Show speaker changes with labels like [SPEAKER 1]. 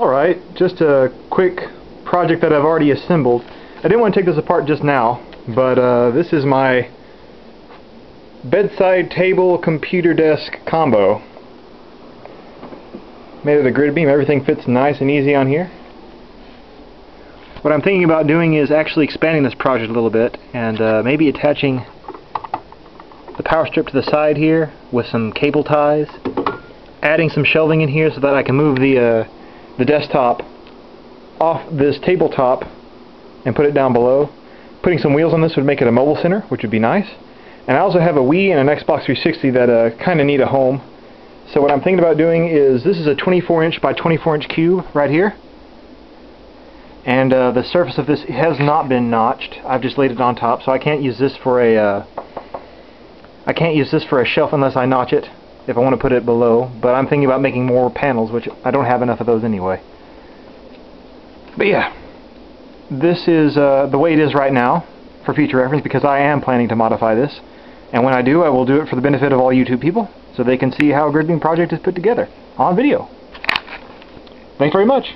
[SPEAKER 1] Alright, just a quick project that I've already assembled. I didn't want to take this apart just now, but uh, this is my bedside table computer desk combo. Made of the grid beam, everything fits nice and easy on here. What I'm thinking about doing is actually expanding this project a little bit and uh, maybe attaching the power strip to the side here with some cable ties, adding some shelving in here so that I can move the uh, the desktop off this tabletop and put it down below. Putting some wheels on this would make it a mobile center, which would be nice. And I also have a Wii and an Xbox 360 that uh, kind of need a home. So what I'm thinking about doing is, this is a 24 inch by 24 inch cube right here. And uh, the surface of this has not been notched. I've just laid it on top, so I can't use this for a uh, I can't use this for a shelf unless I notch it if I want to put it below, but I'm thinking about making more panels, which I don't have enough of those anyway. But yeah, this is uh, the way it is right now for future reference because I am planning to modify this. And when I do, I will do it for the benefit of all YouTube people so they can see how a Gridbeam project is put together on video. Thanks very much.